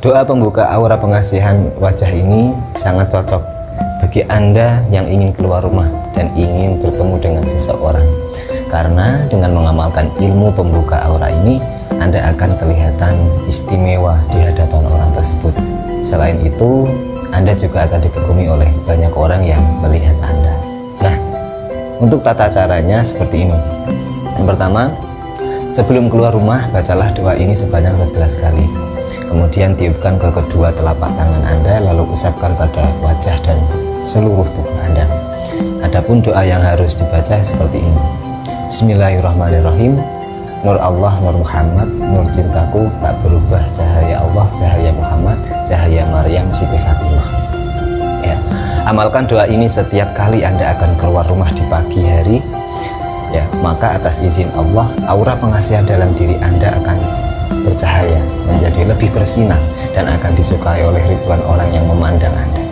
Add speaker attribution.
Speaker 1: Doa pembuka aura pengasihan wajah ini sangat cocok bagi Anda yang ingin keluar rumah dan ingin bertemu dengan seseorang. Karena dengan mengamalkan ilmu pembuka aura ini, Anda akan kelihatan istimewa di hadapan orang tersebut. Selain itu, Anda juga akan dikagumi oleh banyak orang yang melihat Anda. Nah, untuk tata caranya seperti ini. Yang pertama, sebelum keluar rumah, bacalah doa ini sebanyak 11 kali Kemudian tiupkan ke kedua telapak tangan Anda lalu usapkan pada wajah dan seluruh tubuh Anda. Adapun doa yang harus dibaca seperti ini. Bismillahirrahmanirrahim. Nur Allah, Nur Muhammad, Nur cintaku tak berubah cahaya Allah, cahaya Muhammad, cahaya Maryam, Siti Fatimah. Ya, amalkan doa ini setiap kali Anda akan keluar rumah di pagi hari. Ya, maka atas izin Allah, aura pengasihan dalam diri Anda akan bercahaya, menjadi lebih bersinar dan akan disukai oleh ribuan orang yang memandang Anda.